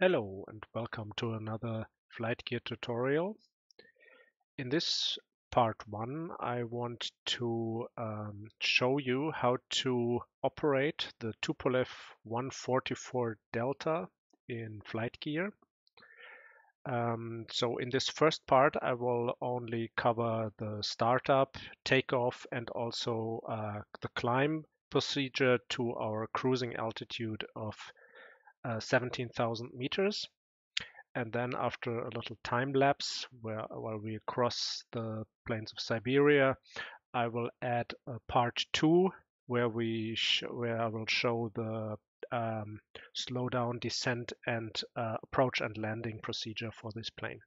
Hello and welcome to another FlightGear tutorial. In this part one, I want to um, show you how to operate the Tupolev 144 Delta in FlightGear. Um, so in this first part, I will only cover the startup, takeoff, and also uh, the climb procedure to our cruising altitude of 17,000 meters. And then after a little time lapse where we cross the plains of Siberia, I will add a part two where we where I will show the um, slowdown, descent, and uh, approach and landing procedure for this plane.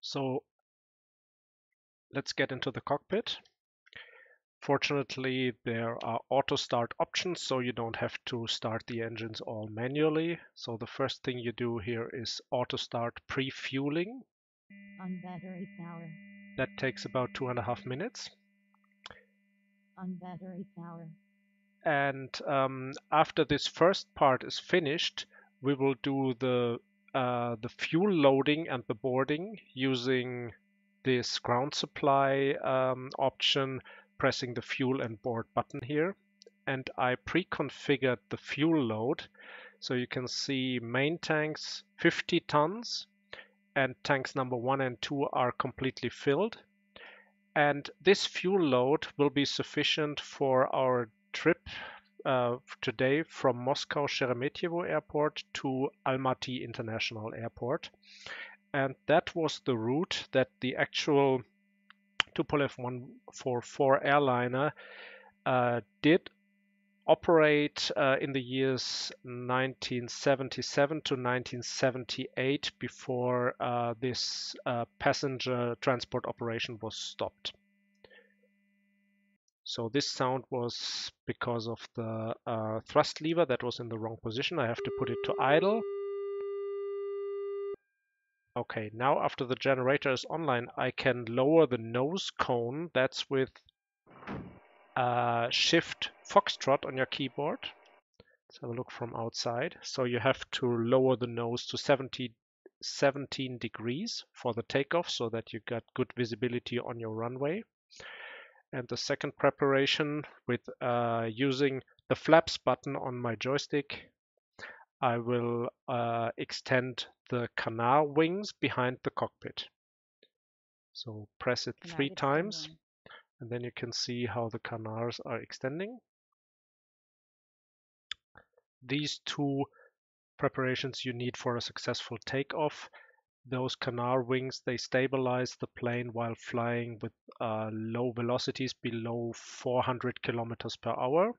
So let's get into the cockpit. Fortunately, there are auto start options, so you don't have to start the engines all manually. So the first thing you do here is auto start pre-fueling. On battery power. That takes about two and a half minutes. On battery power. And um, after this first part is finished, we will do the uh, the fuel loading and the boarding using this ground supply um, option pressing the fuel and board button here. And I pre-configured the fuel load. So you can see main tanks 50 tons. And tanks number one and two are completely filled. And this fuel load will be sufficient for our trip uh, today from Moscow Sheremetyevo Airport to Almaty International Airport. And that was the route that the actual Tupolev 144 airliner uh, did operate uh, in the years 1977 to 1978 before uh, this uh, passenger transport operation was stopped. So this sound was because of the uh, thrust lever that was in the wrong position. I have to put it to idle. Okay, now after the generator is online, I can lower the nose cone. That's with uh, Shift Foxtrot on your keyboard. Let's have a look from outside. So you have to lower the nose to 70, 17 degrees for the takeoff so that you got good visibility on your runway. And the second preparation with uh, using the flaps button on my joystick I will uh, extend the canard wings behind the cockpit. So press it three times and then you can see how the canards are extending. These two preparations you need for a successful takeoff. Those canard wings, they stabilize the plane while flying with uh, low velocities below 400 kilometers per hour.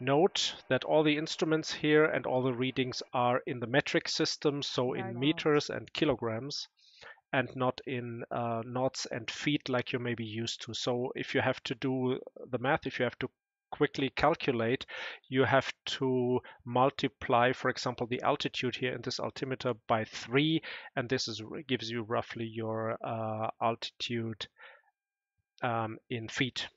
Note that all the instruments here and all the readings are in the metric system, so in meters and kilograms, and not in uh, knots and feet like you may be used to. So if you have to do the math, if you have to quickly calculate, you have to multiply, for example, the altitude here in this altimeter by three, and this is gives you roughly your uh, altitude um, in feet.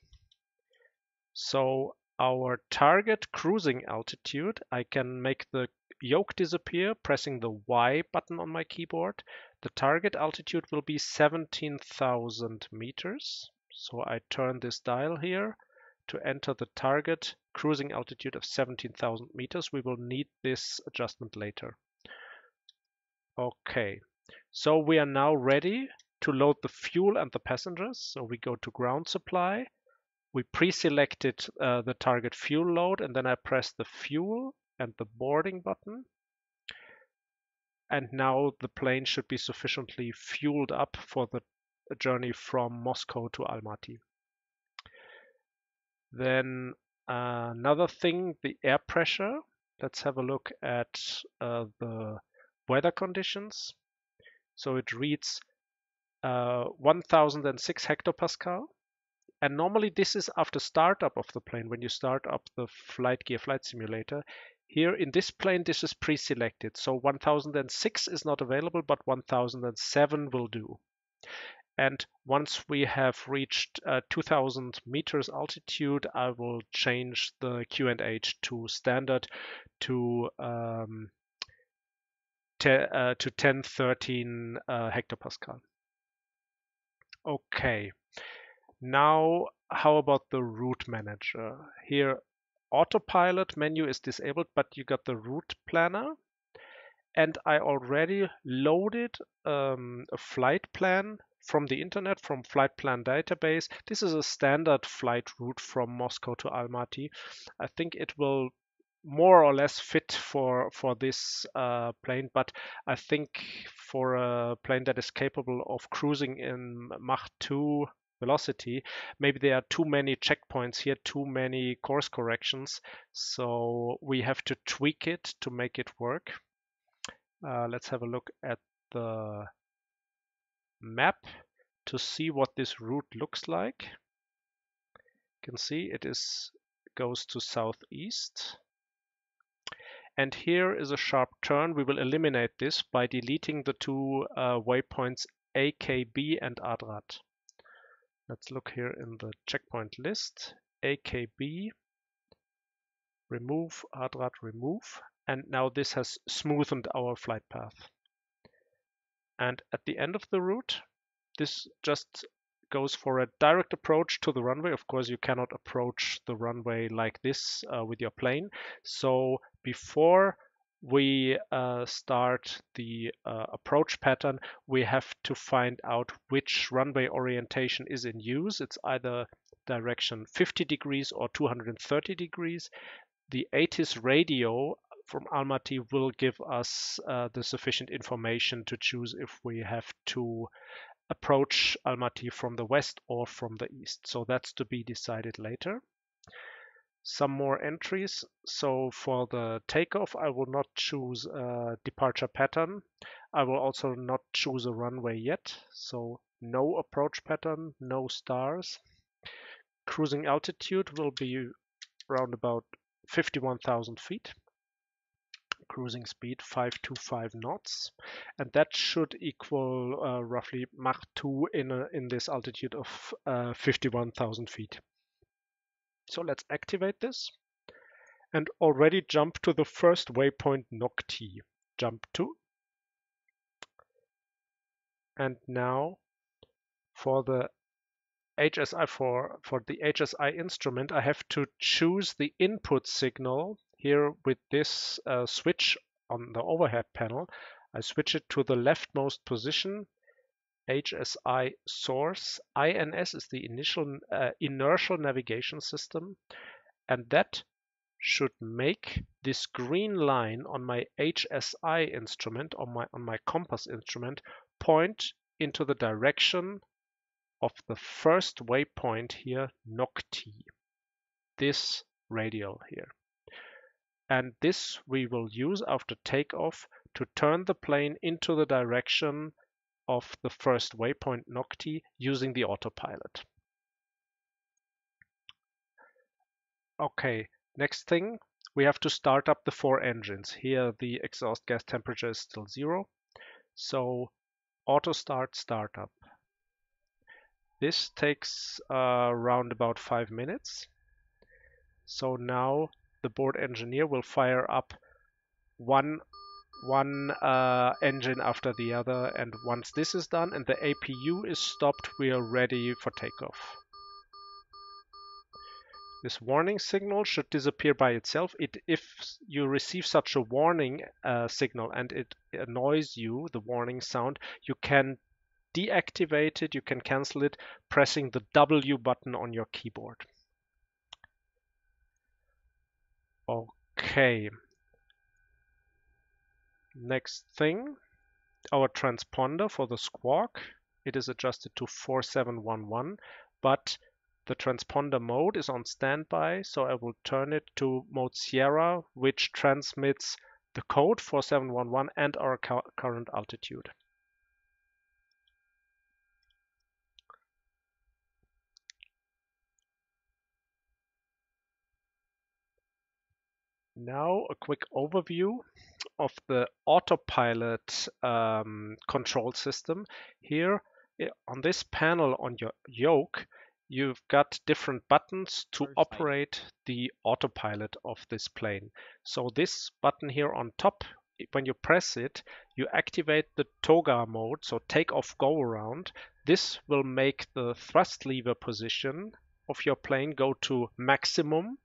So our target cruising altitude, I can make the yoke disappear pressing the Y button on my keyboard. The target altitude will be 17,000 meters. So I turn this dial here to enter the target cruising altitude of 17,000 meters. We will need this adjustment later. Okay, so we are now ready to load the fuel and the passengers. So we go to ground supply we pre-selected uh, the target fuel load and then I press the fuel and the boarding button. And now the plane should be sufficiently fueled up for the journey from Moscow to Almaty. Then uh, another thing, the air pressure. Let's have a look at uh, the weather conditions. So it reads uh, 1006 hectopascal and normally this is after startup of the plane, when you start up the FlightGear flight simulator. Here in this plane, this is pre-selected. So 1006 is not available, but 1007 will do. And once we have reached uh, 2000 meters altitude, I will change the QNH to standard to um, uh, to 1013 uh, hectopascal. Okay, now how about the route manager? Here autopilot menu is disabled, but you got the route planner. And I already loaded um, a flight plan from the internet, from flight plan database. This is a standard flight route from Moscow to Almaty. I think it will more or less fit for for this uh, plane, but I think for a plane that is capable of cruising in Mach 2 velocity, maybe there are too many checkpoints here, too many course corrections, so we have to tweak it to make it work. Uh, let's have a look at the map to see what this route looks like. You can see it is goes to southeast. And here is a sharp turn. We will eliminate this by deleting the two uh, waypoints AKB and Adrat. Let's look here in the checkpoint list. AKB, remove, Adrat, remove. And now this has smoothened our flight path. And at the end of the route, this just goes for a direct approach to the runway. Of course, you cannot approach the runway like this uh, with your plane. So before we uh, start the uh, approach pattern, we have to find out which runway orientation is in use. It's either direction 50 degrees or 230 degrees. The ATIS radio from Almaty will give us uh, the sufficient information to choose if we have to approach Almaty from the west or from the east. So that's to be decided later. Some more entries. So for the takeoff, I will not choose a departure pattern. I will also not choose a runway yet. So no approach pattern, no stars. Cruising altitude will be around about 51,000 feet cruising speed 525 knots and that should equal uh, roughly Mach 2 in, a, in this altitude of uh, 51,000 feet. So let's activate this and already jump to the first waypoint Nokti. Jump to. And now for the HSI for, for the HSI instrument, I have to choose the input signal here with this uh, switch on the overhead panel, I switch it to the leftmost position, HSI source. INS is the initial uh, inertial navigation system, and that should make this green line on my HSI instrument, on my, on my compass instrument, point into the direction of the first waypoint here, Nokti, this radial here and this we will use after takeoff to turn the plane into the direction of the first waypoint Nocti using the autopilot. Okay, next thing, we have to start up the four engines. Here the exhaust gas temperature is still zero. So auto start startup. This takes uh, around about five minutes. So now the board engineer will fire up one one uh, engine after the other and once this is done and the APU is stopped we are ready for takeoff. This warning signal should disappear by itself. It, if you receive such a warning uh, signal and it annoys you, the warning sound, you can deactivate it, you can cancel it pressing the W button on your keyboard. Okay. Next thing, our transponder for the Squawk. It is adjusted to 4711, but the transponder mode is on standby, so I will turn it to mode Sierra, which transmits the code 4711 and our current altitude. Now a quick overview of the autopilot um, control system. Here on this panel on your yoke, you've got different buttons to operate the autopilot of this plane. So this button here on top, when you press it, you activate the toga mode, so take off go around. This will make the thrust lever position of your plane go to maximum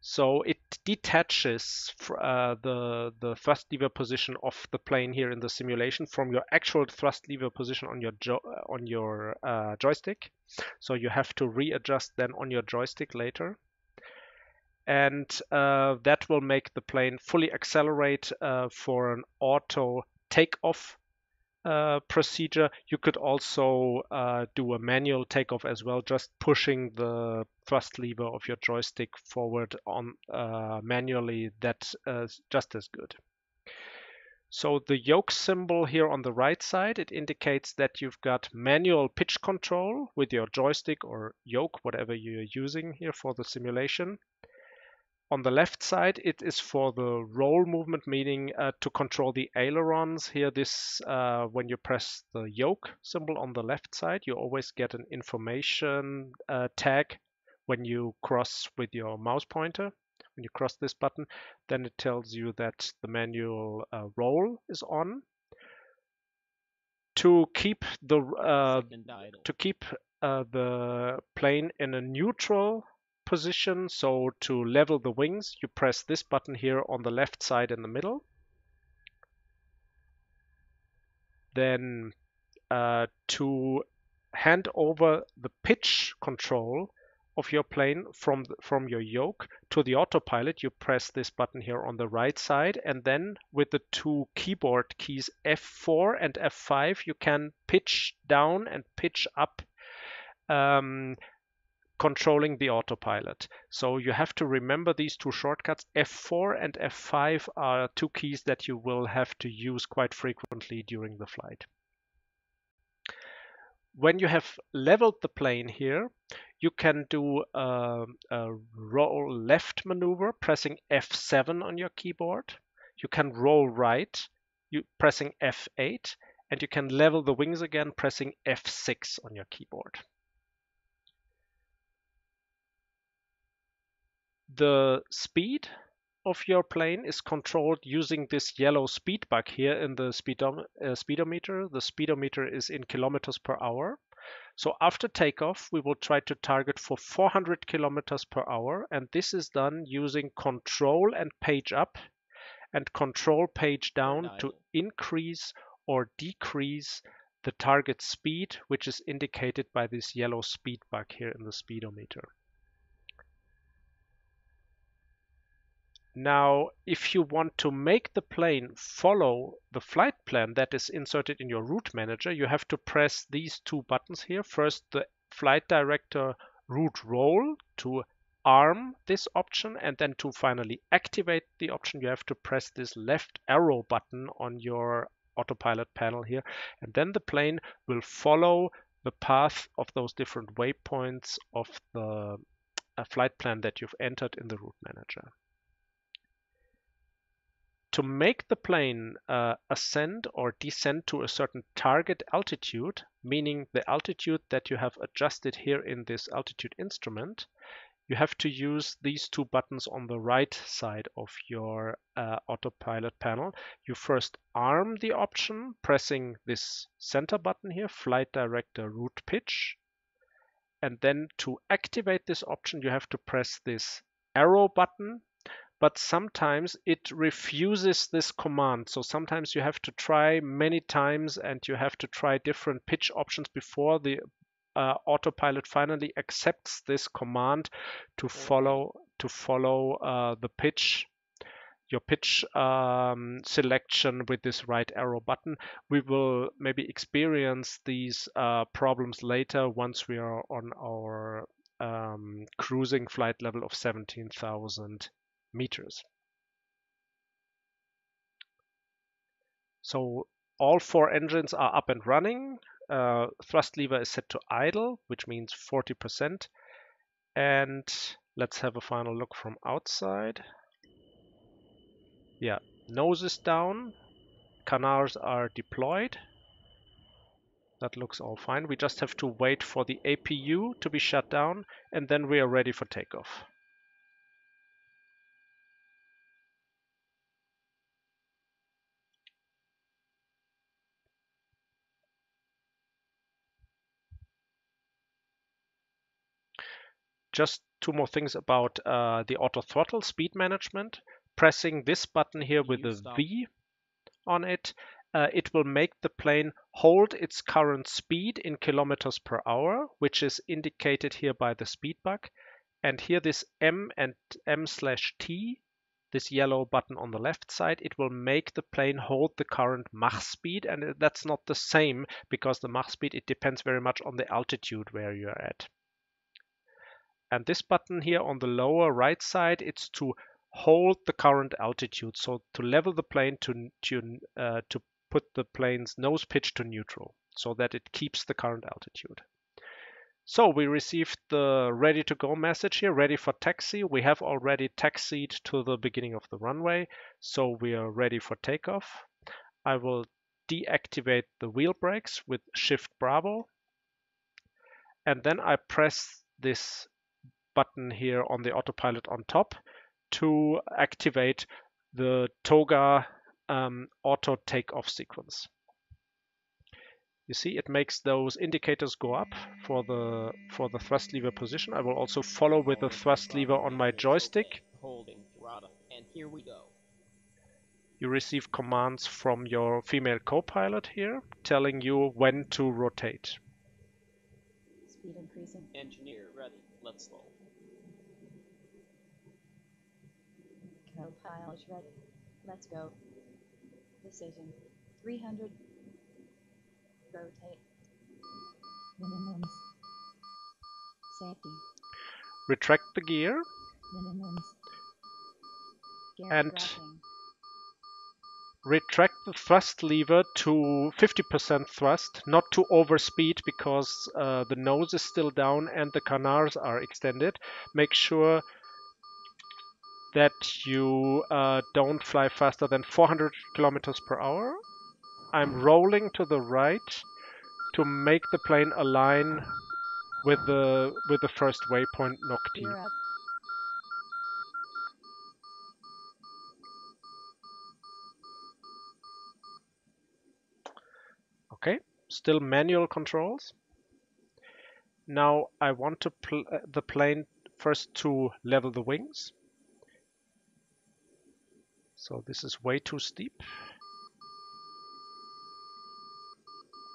so it detaches uh, the the thrust lever position of the plane here in the simulation from your actual thrust lever position on your uh, on your uh, joystick. So you have to readjust then on your joystick later, and uh, that will make the plane fully accelerate uh, for an auto takeoff uh, procedure. You could also uh, do a manual takeoff as well, just pushing the thrust lever of your joystick forward on uh, manually. That's uh, just as good. So the yoke symbol here on the right side, it indicates that you've got manual pitch control with your joystick or yoke, whatever you're using here for the simulation. On the left side, it is for the roll movement, meaning uh, to control the ailerons. Here, this uh, when you press the yoke symbol on the left side, you always get an information uh, tag when you cross with your mouse pointer. When you cross this button, then it tells you that the manual uh, roll is on. To keep the uh, to keep uh, the plane in a neutral position. So to level the wings, you press this button here on the left side in the middle. Then uh, to hand over the pitch control of your plane from the, from your yoke to the autopilot, you press this button here on the right side, and then with the two keyboard keys F4 and F5, you can pitch down and pitch up um, controlling the autopilot. So you have to remember these two shortcuts. F4 and F5 are two keys that you will have to use quite frequently during the flight. When you have leveled the plane here, you can do a, a roll left maneuver pressing F7 on your keyboard. You can roll right you pressing F8 and you can level the wings again pressing F6 on your keyboard. The speed of your plane is controlled using this yellow speed bug here in the speedom uh, speedometer. The speedometer is in kilometers per hour. So after takeoff, we will try to target for 400 kilometers per hour. And this is done using control and page up and control page down to increase or decrease the target speed, which is indicated by this yellow speed bug here in the speedometer. Now, if you want to make the plane follow the flight plan that is inserted in your route manager, you have to press these two buttons here. First, the flight director route roll to arm this option and then to finally activate the option you have to press this left arrow button on your autopilot panel here and then the plane will follow the path of those different waypoints of the uh, flight plan that you've entered in the route manager to make the plane uh, ascend or descend to a certain target altitude, meaning the altitude that you have adjusted here in this altitude instrument, you have to use these two buttons on the right side of your uh, autopilot panel. You first arm the option, pressing this center button here, Flight Director Route Pitch. And then to activate this option, you have to press this arrow button but sometimes it refuses this command. So sometimes you have to try many times and you have to try different pitch options before the uh, autopilot finally accepts this command to follow to follow uh, the pitch your pitch um, selection with this right arrow button. We will maybe experience these uh, problems later once we are on our um, cruising flight level of 17,000 meters. So all four engines are up and running. Uh, thrust lever is set to idle, which means 40%. And let's have a final look from outside. Yeah, nose is down. Canards are deployed. that looks all fine. We just have to wait for the APU to be shut down and then we are ready for takeoff. Just two more things about uh, the auto throttle speed management. Pressing this button here with a V on it uh, it will make the plane hold its current speed in kilometers per hour, which is indicated here by the speed bug. And here this M and M slash T, this yellow button on the left side, it will make the plane hold the current Mach speed. And that's not the same because the Mach speed, it depends very much on the altitude where you're at. And this button here on the lower right side, it's to hold the current altitude. So to level the plane to, to, uh, to put the plane's nose pitch to neutral so that it keeps the current altitude. So we received the ready to go message here, ready for taxi. We have already taxied to the beginning of the runway, so we are ready for takeoff. I will deactivate the wheel brakes with Shift Bravo. And then I press this button here on the autopilot on top to activate the TOGA um, auto takeoff sequence. You see, it makes those indicators go up for the for the thrust lever position. I will also follow with the thrust lever on my joystick. Holding throttle, and here we go. You receive commands from your female co-pilot here, telling you when to rotate. Speed increasing. Engineer ready. Let's slow. Ready. Let's go. Decision. 300. Rotate. Minimums. Safety. Retract the gear Minimums. Gear And- scrapping. Retract the thrust lever to 50% thrust, not to overspeed because uh, the nose is still down and the canards are extended. Make sure that you uh, don't fly faster than 400 kilometers per hour. I'm rolling to the right to make the plane align with the with the first waypoint Nocti. Still manual controls. Now I want to pl uh, the plane first to level the wings. So this is way too steep.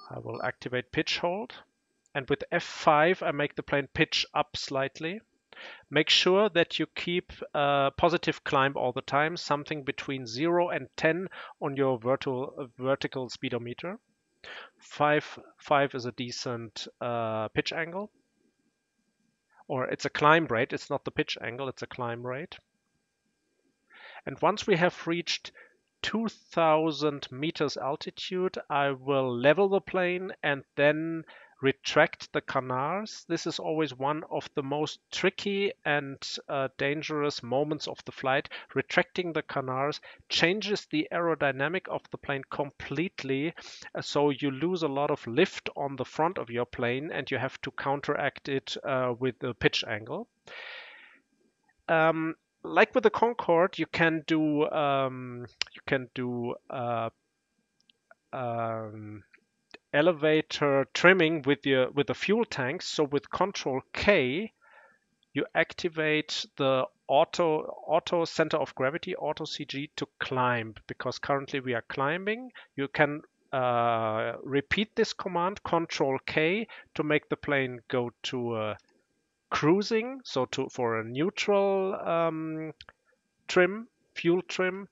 I will activate pitch hold. And with F5, I make the plane pitch up slightly. Make sure that you keep a positive climb all the time, something between 0 and 10 on your vertical, vertical speedometer. 5, 5 is a decent uh, pitch angle. Or it's a climb rate, it's not the pitch angle, it's a climb rate. And once we have reached 2000 meters altitude, I will level the plane and then retract the canards. This is always one of the most tricky and uh, dangerous moments of the flight. Retracting the canards changes the aerodynamic of the plane completely, uh, so you lose a lot of lift on the front of your plane and you have to counteract it uh, with the pitch angle. Um, like with the Concorde, you can do um, you can do uh, um, elevator trimming with the with the fuel tanks. So with Control K, you activate the auto auto center of gravity auto CG to climb because currently we are climbing. You can uh, repeat this command Control K to make the plane go to uh, cruising, so to for a neutral um, trim, fuel trim,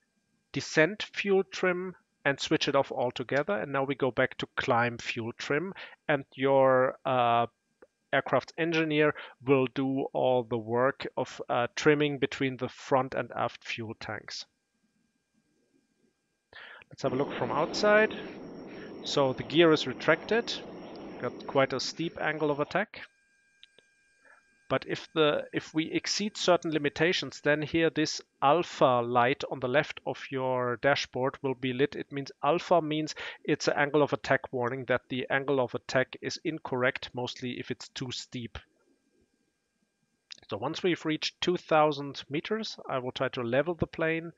descent fuel trim, and switch it off altogether. And now we go back to climb fuel trim, and your uh, aircraft engineer will do all the work of uh, trimming between the front and aft fuel tanks. Let's have a look from outside. So the gear is retracted, got quite a steep angle of attack But if the if we exceed certain limitations, then here this alpha light on the left of your dashboard will be lit. It means alpha means it's an angle of attack warning that the angle of attack is incorrect, mostly if it's too steep. So once we've reached 2000 meters, I will try to level the plane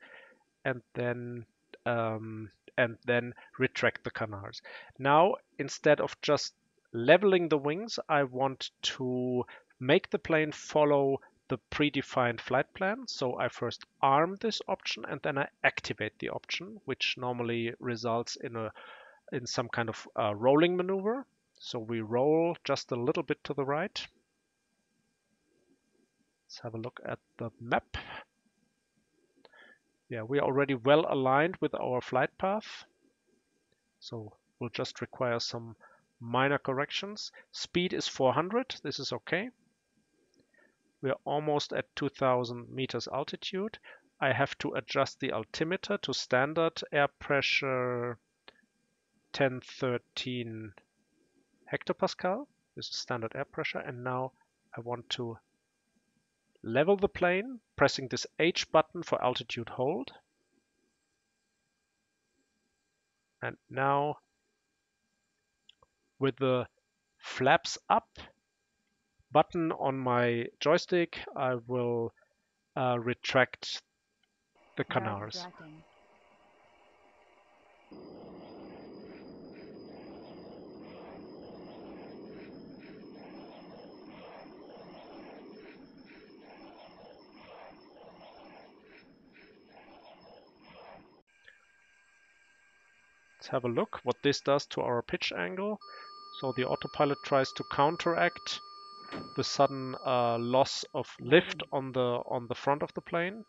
and then um, and then retract the canards. Now, instead of just leveling the wings, I want to make the plane follow the predefined flight plan. So I first arm this option and then I activate the option, which normally results in a in some kind of uh, rolling maneuver. So we roll just a little bit to the right Let's have a look at the map. Yeah, we are already well aligned with our flight path. So we'll just require some minor corrections. Speed is 400. This is okay. We're almost at 2000 meters altitude. I have to adjust the altimeter to standard air pressure 1013 hectopascal. This is standard air pressure. And now I want to Level the plane, pressing this H button for altitude hold. And now with the flaps up button on my joystick, I will uh, retract the canards. Let's have a look what this does to our pitch angle. So the autopilot tries to counteract the sudden uh, loss of lift on the on the front of the plane.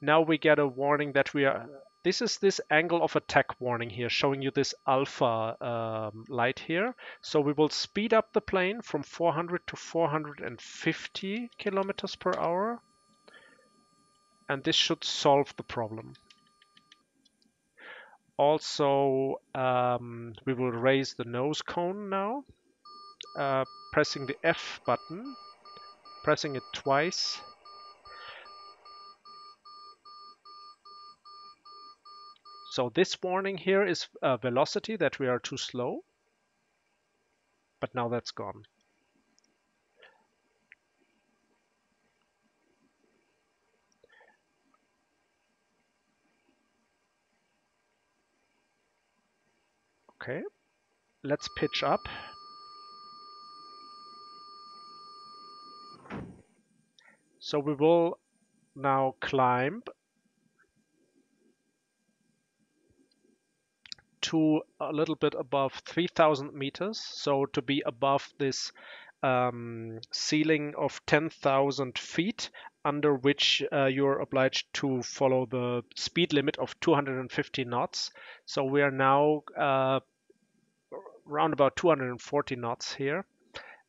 Now we get a warning that we are. This is this angle of attack warning here, showing you this alpha um, light here. So we will speed up the plane from 400 to 450 kilometers per hour, and this should solve the problem. Also, um, we will raise the nose cone now, uh, pressing the F button, pressing it twice. So this warning here is uh, velocity that we are too slow, but now that's gone. Okay, let's pitch up. So we will now climb to a little bit above 3000 meters. So to be above this um, ceiling of 10,000 feet, under which uh, you're obliged to follow the speed limit of 250 knots. So we are now uh, around about 240 knots here.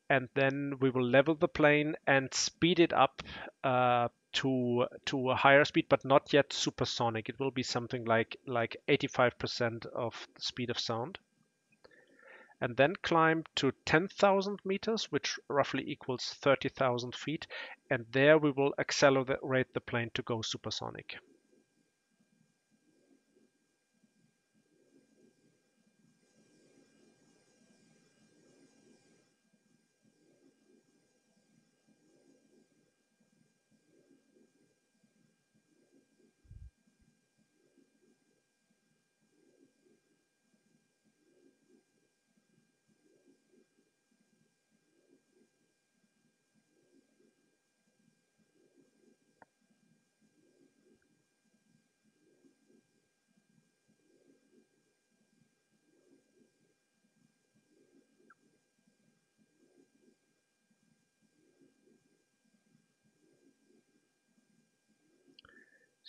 And then we will level the plane and speed it up uh, to to a higher speed, but not yet supersonic. It will be something like like 85% of the speed of sound. And then climb to 10,000 meters, which roughly equals 30,000 feet. And there we will accelerate the plane to go supersonic.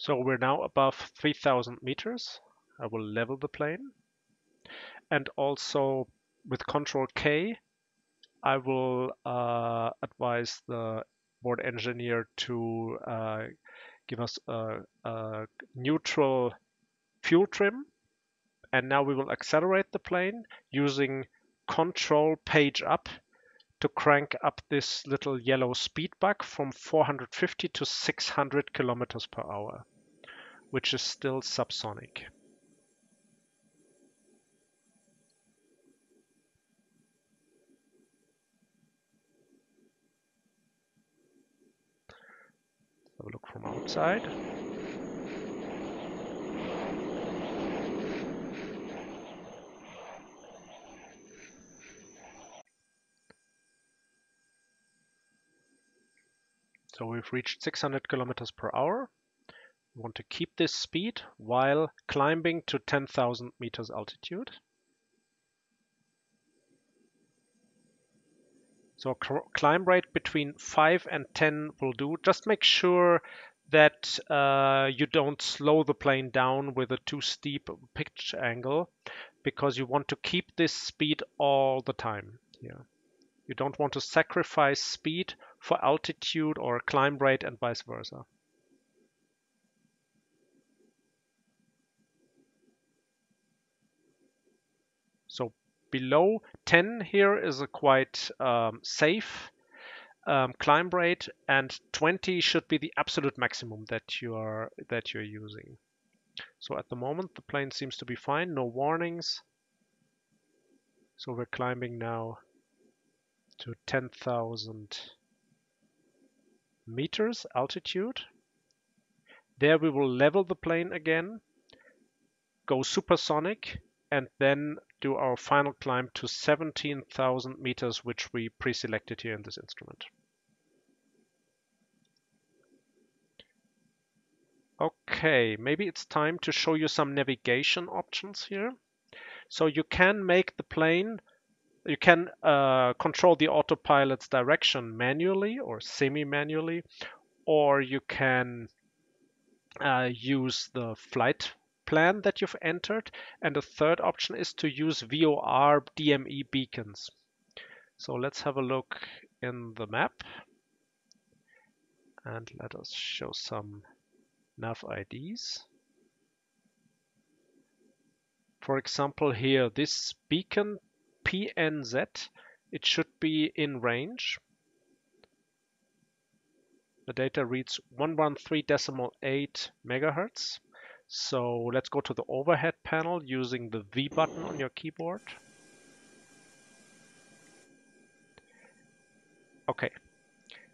So we're now above 3000 meters. I will level the plane. And also with Control K, I will uh, advise the board engineer to uh, give us a, a, neutral fuel trim. And now we will accelerate the plane using Control Page Up to crank up this little yellow speed bug from 450 to 600 kilometers per hour, which is still subsonic. Have a look from outside. So we've reached 600 kilometers per hour. We want to keep this speed while climbing to 10,000 meters altitude. So climb rate between 5 and 10 will do. Just make sure that uh, you don't slow the plane down with a too steep pitch angle because you want to keep this speed all the time here. You don't want to sacrifice speed for altitude or climb rate and vice versa. So below 10 here is a quite um, safe um, climb rate and 20 should be the absolute maximum that you are that you're using. So at the moment the plane seems to be fine, no warnings. So we're climbing now to 10,000 meters altitude. There we will level the plane again, go supersonic, and then do our final climb to 17,000 meters, which we pre-selected here in this instrument. Okay, maybe it's time to show you some navigation options here. So you can make the plane you can uh, control the autopilot's direction manually or semi-manually, or you can uh, use the flight plan that you've entered. And the third option is to use VOR DME beacons. So let's have a look in the map. And let us show some nav IDs. For example, here, this beacon PNZ, it should be in range. The data reads 113.8 megahertz. So let's go to the overhead panel using the V button on your keyboard. Okay,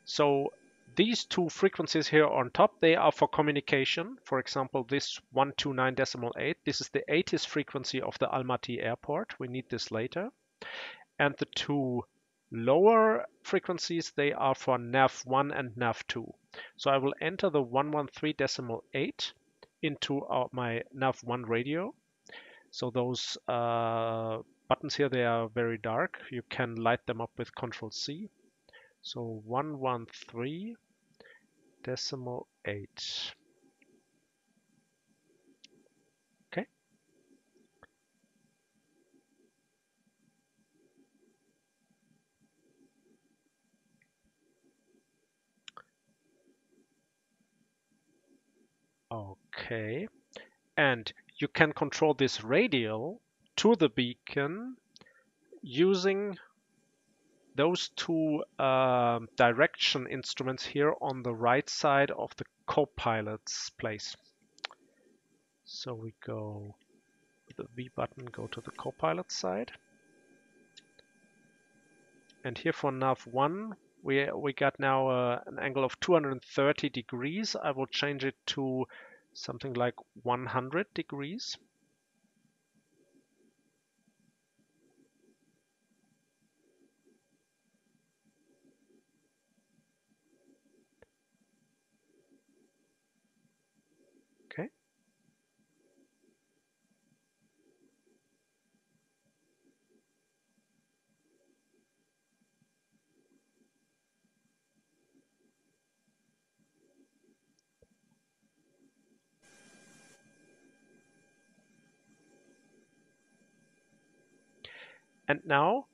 so these two frequencies here on top, they are for communication. For example, this 129.8, this is the ATIS frequency of the Almaty airport. We need this later. And the two lower frequencies they are for nav1 and nav2 so i will enter the 113.8 into our, my nav1 radio. So those uh, buttons here they are very dark. You can light them up with control c. So 113.8 Okay. And you can control this radial to the beacon using those two uh, direction instruments here on the right side of the co-pilot's place. So we go with the V button, go to the co-pilot side. And here for nav 1, we, we got now uh, an angle of 230 degrees. I will change it to something like 100 degrees. And now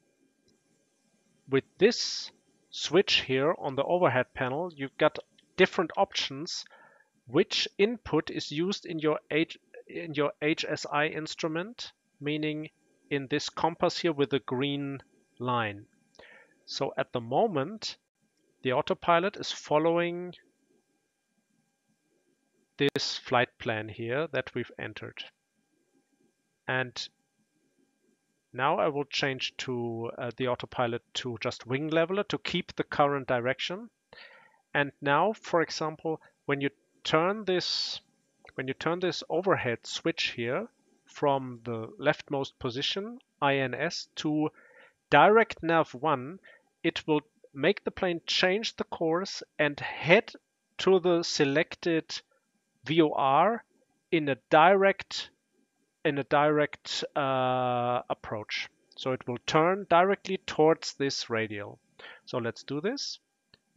with this switch here on the overhead panel, you've got different options which input is used in your H in your HSI instrument, meaning in this compass here with the green line. So at the moment, the autopilot is following this flight plan here that we've entered. And now I will change to uh, the autopilot to just wing leveler to keep the current direction. And now, for example, when you turn this when you turn this overhead switch here from the leftmost position, INS, to direct nav 1, it will make the plane change the course and head to the selected VOR in a direct in a direct uh, approach. So it will turn directly towards this radial. So let's do this.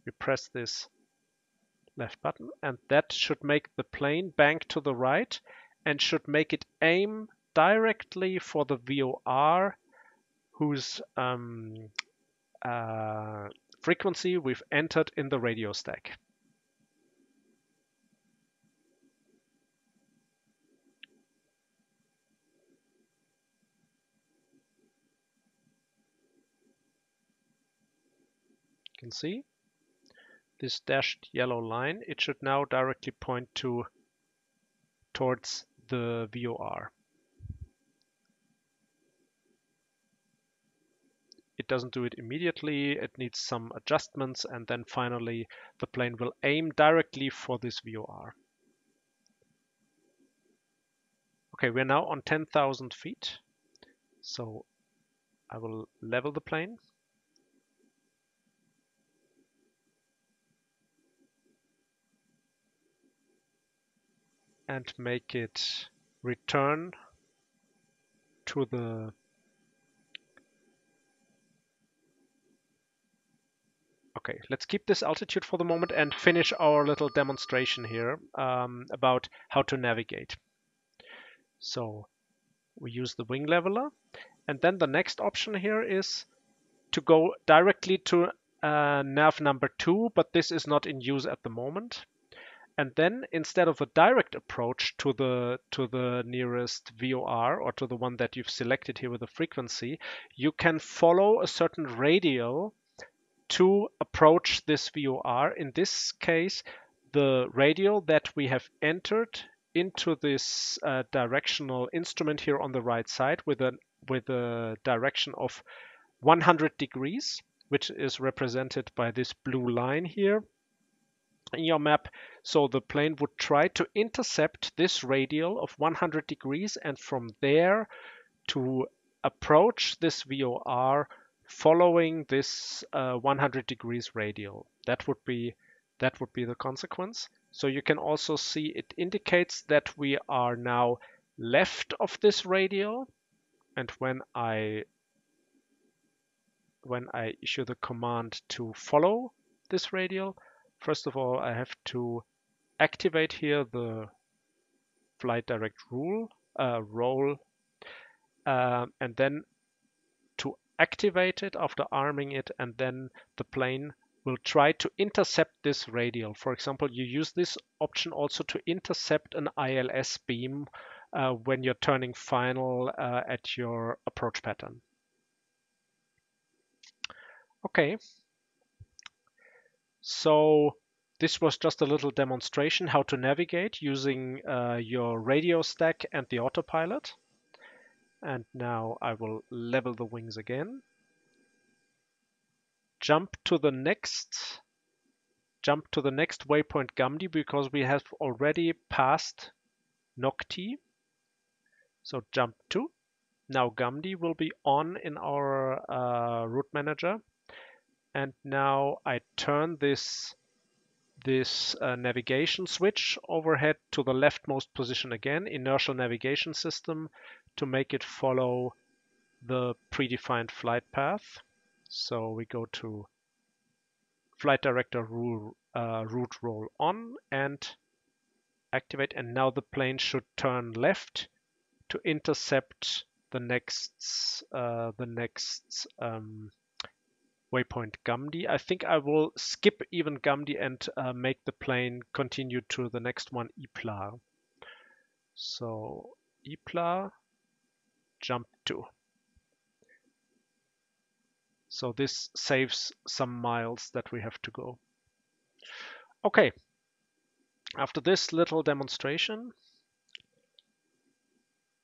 We press this left button and that should make the plane bank to the right and should make it aim directly for the VOR whose um, uh, frequency we've entered in the radio stack. Can see this dashed yellow line, it should now directly point to towards the VOR. It doesn't do it immediately, it needs some adjustments, and then finally the plane will aim directly for this VOR. Okay, we're now on 10,000 feet, so I will level the plane. And make it return to the Okay, let's keep this altitude for the moment and finish our little demonstration here um, about how to navigate. So we use the wing leveler and then the next option here is to go directly to uh, nav number two, but this is not in use at the moment and then instead of a direct approach to the to the nearest VOR or to the one that you've selected here with the frequency, you can follow a certain radial to approach this VOR. In this case, the radial that we have entered into this uh, directional instrument here on the right side with a with a direction of 100 degrees, which is represented by this blue line here in your map. So the plane would try to intercept this radial of 100 degrees and from there to approach this VOR following this uh, 100 degrees radial. That would be that would be the consequence. So you can also see it indicates that we are now left of this radial and when I when I issue the command to follow this radial First of all, I have to activate here the flight direct rule uh, role uh, and then to activate it after arming it and then the plane will try to intercept this radial. For example, you use this option also to intercept an ILS beam uh, when you're turning final uh, at your approach pattern. Okay, so this was just a little demonstration how to navigate using uh, your radio stack and the autopilot. And now I will level the wings again. Jump to the next jump to the next waypoint Gamdi because we have already passed Nocti. So jump to. Now Gamdi will be on in our uh, route manager and now I turn this this uh, navigation switch overhead to the leftmost position again, inertial navigation system, to make it follow the predefined flight path. So we go to flight director rule, uh, route roll on and activate and now the plane should turn left to intercept the next uh, the next um, waypoint Gamdi. I think I will skip even Gamdi and uh, make the plane continue to the next one, Ipla. So Ipla, jump to. So this saves some miles that we have to go. Okay, after this little demonstration,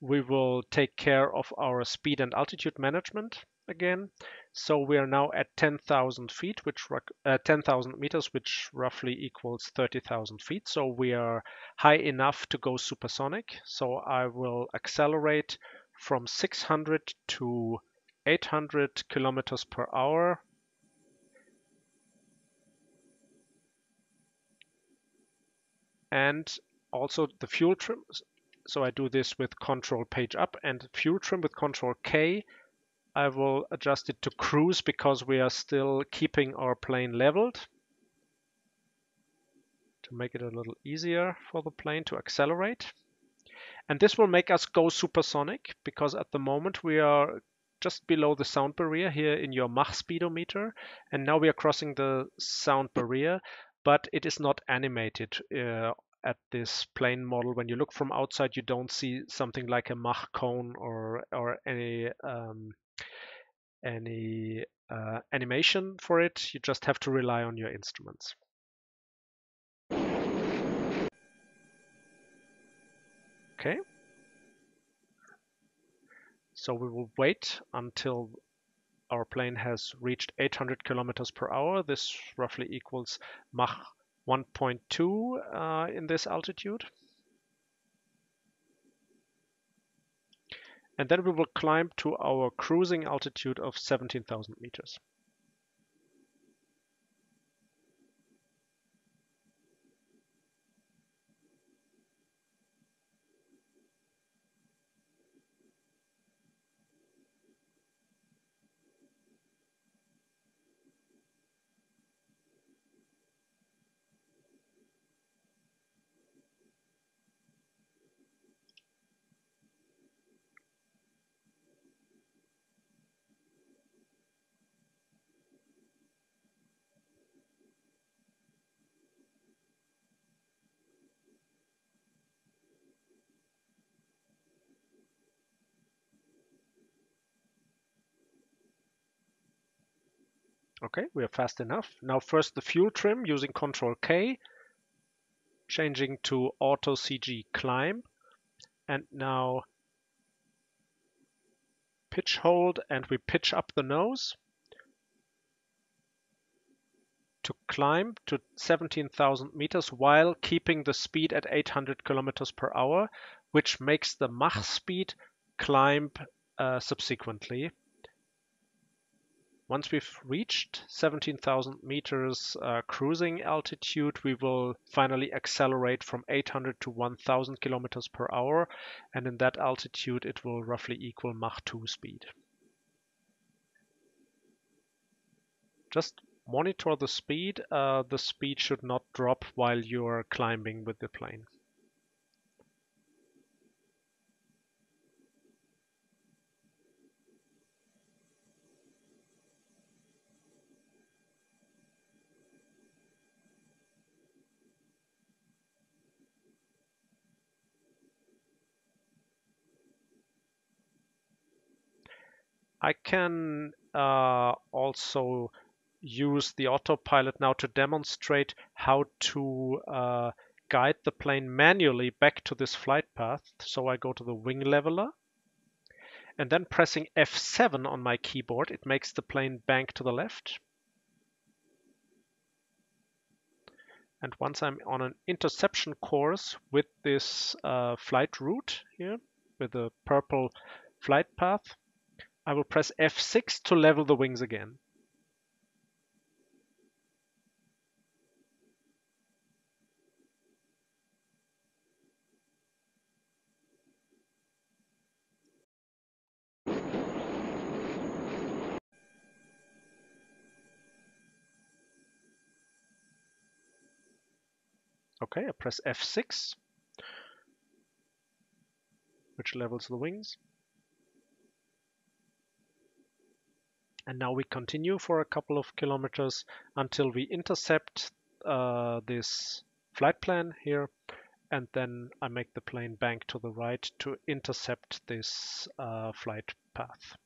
we will take care of our speed and altitude management again. So we are now at 10,000 feet, which uh, 10,000 meters, which roughly equals 30,000 feet. So we are high enough to go supersonic. So I will accelerate from 600 to 800 kilometers per hour. And also the fuel trim. So I do this with control page up and fuel trim with control K. I will adjust it to cruise because we are still keeping our plane leveled to make it a little easier for the plane to accelerate. And this will make us go supersonic because at the moment we are just below the sound barrier here in your Mach speedometer. And now we are crossing the sound barrier, but it is not animated uh, at this plane model. When you look from outside, you don't see something like a Mach cone or, or any, um, any uh, animation for it. You just have to rely on your instruments. Okay. So we will wait until our plane has reached 800 kilometers per hour. This roughly equals Mach 1.2 uh, in this altitude. And then we will climb to our cruising altitude of 17,000 meters. Okay, we are fast enough. Now first the fuel trim using Control K, changing to Auto CG Climb, and now pitch hold and we pitch up the nose to climb to 17,000 meters while keeping the speed at 800 kilometers per hour, which makes the Mach speed climb uh, subsequently. Once we've reached 17,000 meters uh, cruising altitude, we will finally accelerate from 800 to 1,000 kilometers per hour. And in that altitude, it will roughly equal Mach 2 speed. Just monitor the speed. Uh, the speed should not drop while you're climbing with the plane. I can uh, also use the autopilot now to demonstrate how to uh, guide the plane manually back to this flight path. So I go to the wing leveler and then pressing F7 on my keyboard, it makes the plane bank to the left. And once I'm on an interception course with this uh, flight route here, with the purple flight path, I will press F6 to level the wings again. Okay, I press F6, which levels the wings. And now we continue for a couple of kilometers until we intercept uh, this flight plan here. And then I make the plane bank to the right to intercept this uh, flight path.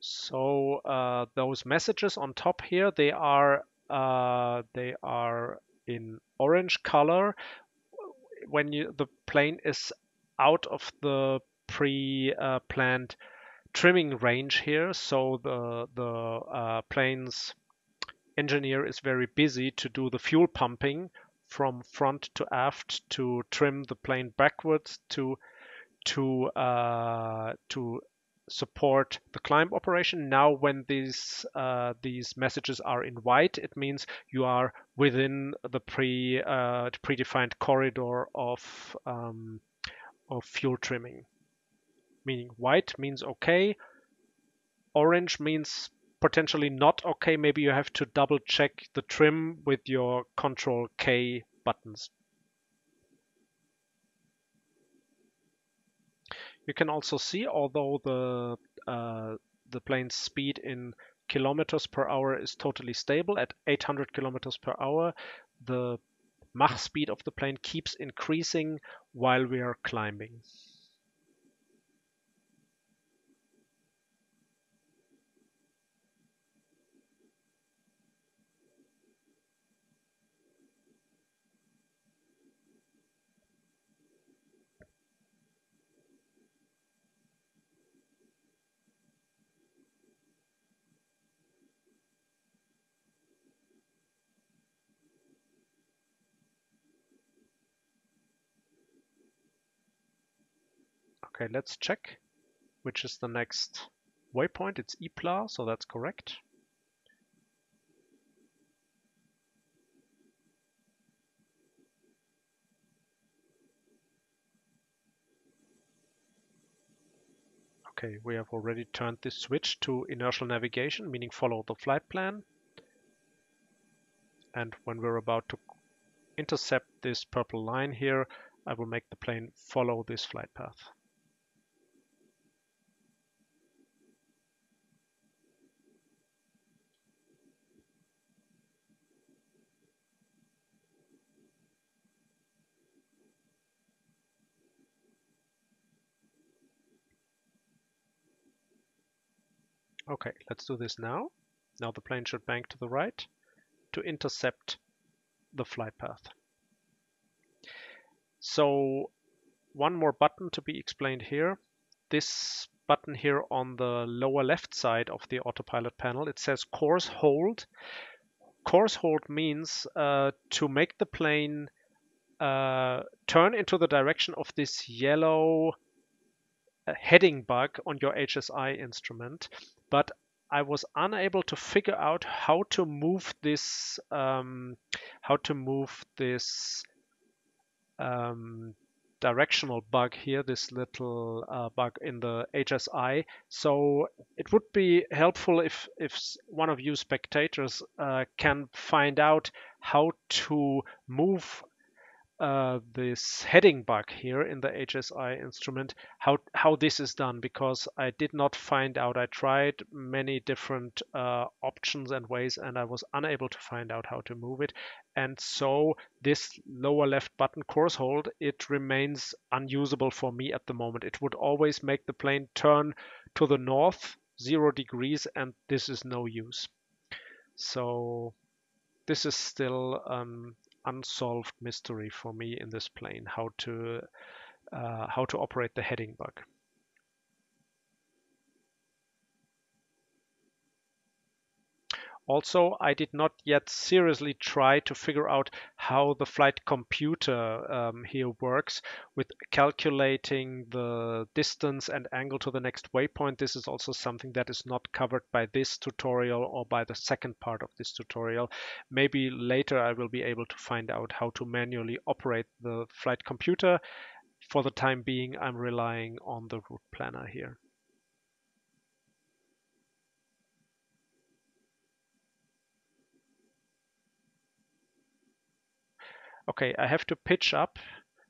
So uh, those messages on top here, they are uh, they are in orange color when you the plane is out of the pre-planned trimming range here. So the the uh, plane's engineer is very busy to do the fuel pumping from front to aft to trim the plane backwards to to uh, to support the climb operation. Now, when these uh, these messages are in white, it means you are within the pre uh, predefined corridor of um, of fuel trimming. Meaning white means okay, orange means potentially not okay. Maybe you have to double check the trim with your Control K buttons. You can also see, although the uh, the plane's speed in kilometers per hour is totally stable at 800 kilometers per hour, the Mach speed of the plane keeps increasing while we are climbing. Okay, let's check which is the next waypoint. It's Ypres, so that's correct. Okay, we have already turned this switch to inertial navigation, meaning follow the flight plan. And when we're about to intercept this purple line here, I will make the plane follow this flight path. Okay, let's do this now. Now the plane should bank to the right to intercept the flight path. So one more button to be explained here. This button here on the lower left side of the autopilot panel, it says course hold. Course hold means uh, to make the plane uh, turn into the direction of this yellow uh, heading bug on your HSI instrument but I was unable to figure out how to move this um, how to move this um, directional bug here, this little uh, bug in the HSI. So it would be helpful if if one of you spectators uh, can find out how to move uh, this heading bug here in the HSI instrument, how, how this is done, because I did not find out. I tried many different uh, options and ways, and I was unable to find out how to move it. And so this lower left button course hold, it remains unusable for me at the moment. It would always make the plane turn to the north, zero degrees, and this is no use. So this is still um, unsolved mystery for me in this plane, how to uh, how to operate the heading bug. Also, I did not yet seriously try to figure out how the flight computer um, here works with calculating the distance and angle to the next waypoint. This is also something that is not covered by this tutorial or by the second part of this tutorial. Maybe later I will be able to find out how to manually operate the flight computer. For the time being, I'm relying on the route planner here. Okay, I have to pitch up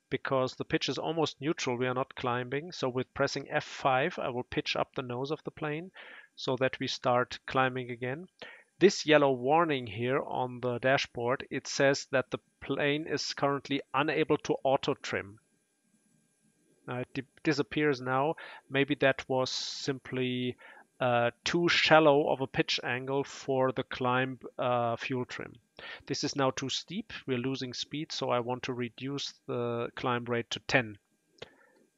because the pitch is almost neutral. We are not climbing. So with pressing F5, I will pitch up the nose of the plane so that we start climbing again. This yellow warning here on the dashboard, it says that the plane is currently unable to auto trim. Uh, it disappears now. Maybe that was simply uh, too shallow of a pitch angle for the climb uh, fuel trim. This is now too steep. We're losing speed, so I want to reduce the climb rate to 10.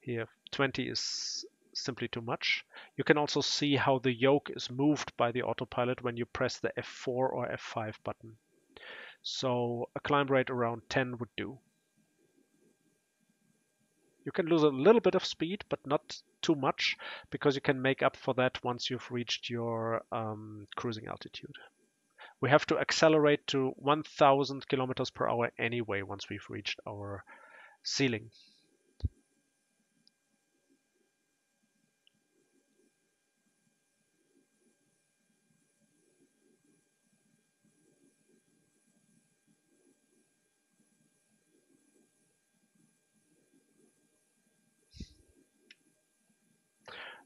Here, 20 is simply too much. You can also see how the yoke is moved by the autopilot when you press the F4 or F5 button. So a climb rate around 10 would do. You can lose a little bit of speed, but not too much, because you can make up for that once you've reached your um, cruising altitude. We have to accelerate to 1000 kilometers per hour anyway once we've reached our ceiling.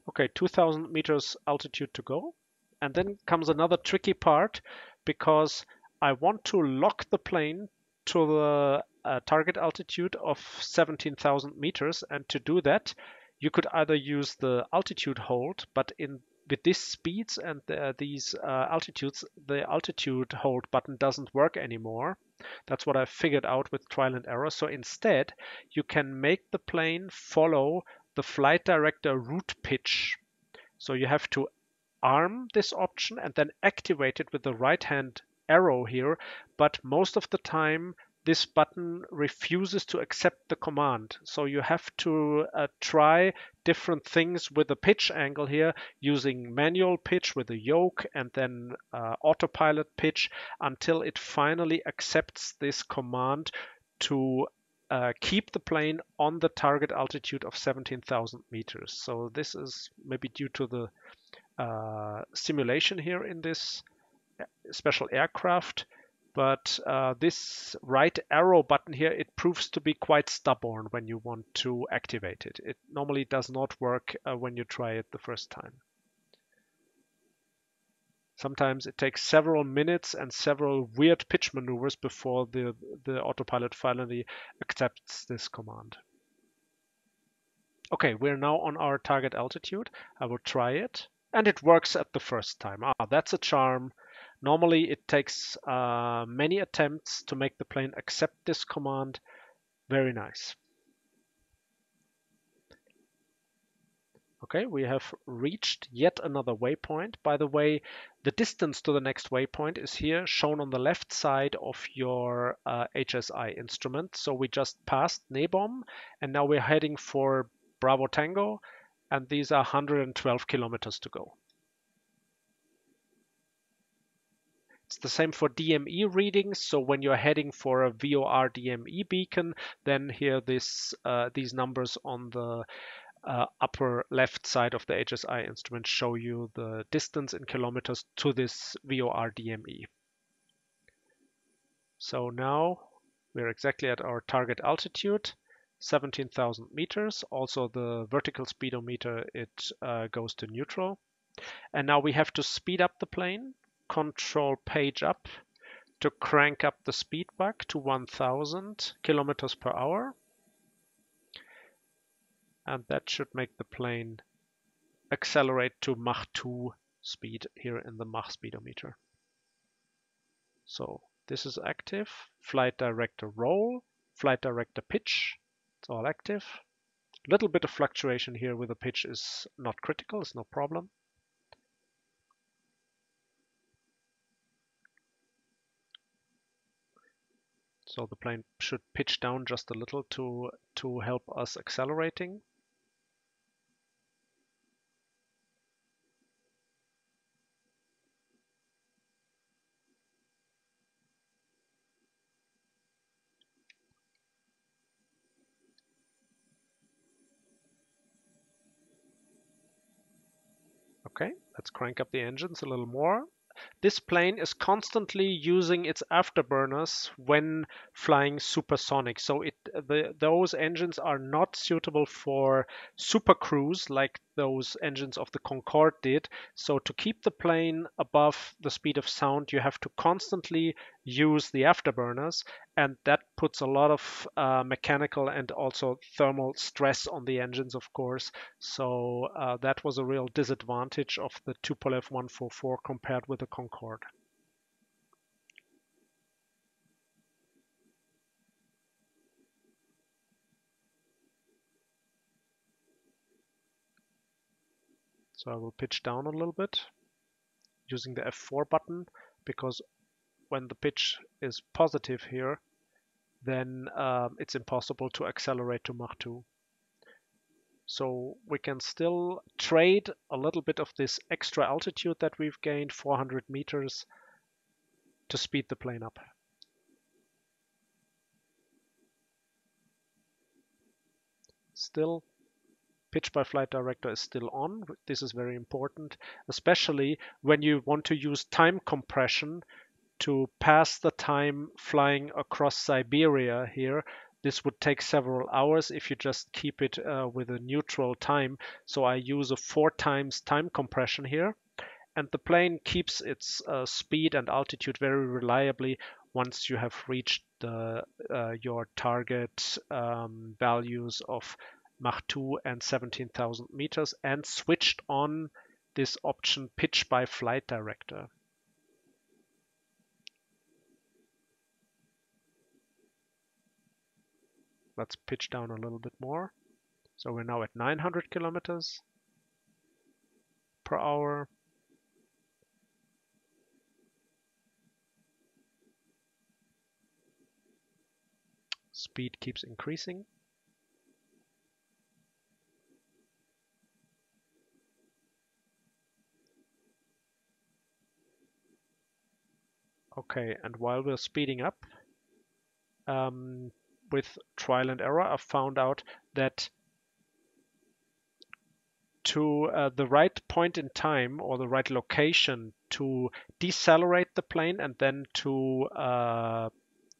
Okay, 2000 meters altitude to go. And then comes another tricky part because I want to lock the plane to the uh, target altitude of 17,000 meters. And to do that, you could either use the altitude hold, but in with these speeds and the, these uh, altitudes, the altitude hold button doesn't work anymore. That's what I figured out with trial and error. So instead, you can make the plane follow the flight director route pitch. So you have to arm this option and then activate it with the right hand arrow here. But most of the time, this button refuses to accept the command. So you have to uh, try different things with the pitch angle here using manual pitch with a yoke and then uh, autopilot pitch until it finally accepts this command to uh, keep the plane on the target altitude of 17,000 meters. So this is maybe due to the uh, simulation here in this uh, special aircraft. But uh, this right arrow button here, it proves to be quite stubborn when you want to activate it. It normally does not work uh, when you try it the first time. Sometimes it takes several minutes and several weird pitch maneuvers before the, the autopilot finally accepts this command. Okay, we're now on our target altitude. I will try it. And it works at the first time. Ah, that's a charm. Normally it takes uh, many attempts to make the plane accept this command. Very nice. Okay, we have reached yet another waypoint. By the way, the distance to the next waypoint is here shown on the left side of your uh, HSI instrument. So we just passed Nebom and now we're heading for Bravo Tango and these are 112 kilometers to go. It's the same for DME readings. So when you're heading for a VOR DME beacon, then here this uh, these numbers on the uh, upper left side of the HSI instrument show you the distance in kilometers to this VOR DME. So now we're exactly at our target altitude, 17,000 meters. Also the vertical speedometer, it uh, goes to neutral. And now we have to speed up the plane, control page up to crank up the speed back to 1000 kilometers per hour and that should make the plane accelerate to Mach 2 speed here in the Mach speedometer. So this is active, flight director roll, flight director pitch, it's all active. A little bit of fluctuation here with the pitch is not critical, it's no problem. So the plane should pitch down just a little to, to help us accelerating. Okay, let's crank up the engines a little more. This plane is constantly using its afterburners when flying supersonic. So it the, those engines are not suitable for super cruise like those engines of the Concorde did. So to keep the plane above the speed of sound, you have to constantly use the afterburners, and that puts a lot of uh, mechanical and also thermal stress on the engines, of course. So uh, that was a real disadvantage of the Tupolev 144 compared with the Concorde. So I will pitch down a little bit using the F4 button because when the pitch is positive here, then um, it's impossible to accelerate to Mach 2. So we can still trade a little bit of this extra altitude that we've gained, 400 meters, to speed the plane up. Still pitch by flight director is still on. This is very important, especially when you want to use time compression to pass the time flying across Siberia here. This would take several hours if you just keep it uh, with a neutral time. So I use a four times time compression here. And the plane keeps its uh, speed and altitude very reliably once you have reached the, uh, your target um, values of Mach 2 and 17,000 meters and switched on this option pitch by flight director. Let's pitch down a little bit more. So we're now at 900 kilometers per hour. Speed keeps increasing. Okay, and while we're speeding up, um, with trial and error, I've found out that to uh, the right point in time or the right location to decelerate the plane and then to uh,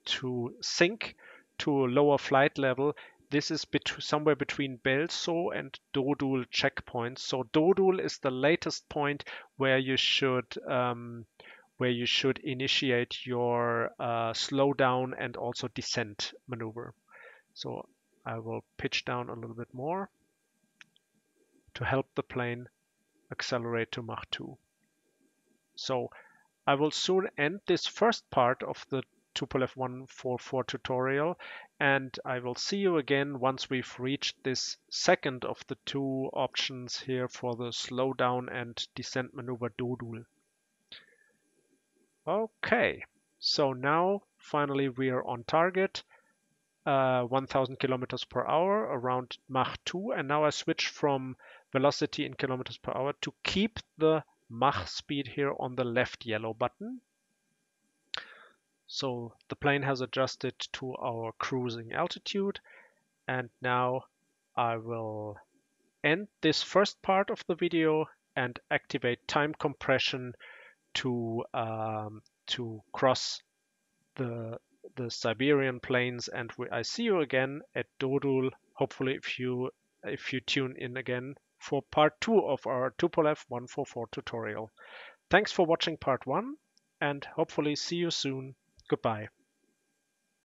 to sink to a lower flight level. This is bet somewhere between Belso and Dodul checkpoints. So Dodul is the latest point where you should um, where you should initiate your uh, slowdown and also descent maneuver. So I will pitch down a little bit more to help the plane accelerate to Mach 2. So I will soon end this first part of the Tupolev 144 tutorial and I will see you again once we've reached this second of the two options here for the slowdown and descent maneuver Dodul. Okay, so now finally we are on target. Uh, 1000 kilometers per hour around Mach 2 and now I switch from velocity in kilometers per hour to keep the Mach speed here on the left yellow button. So the plane has adjusted to our cruising altitude and now I will end this first part of the video and activate time compression to um, to cross the the Siberian plains and we, I see you again at Dodul hopefully if you if you tune in again for part 2 of our Tupolev 144 tutorial. Thanks for watching part 1 and hopefully see you soon. Goodbye.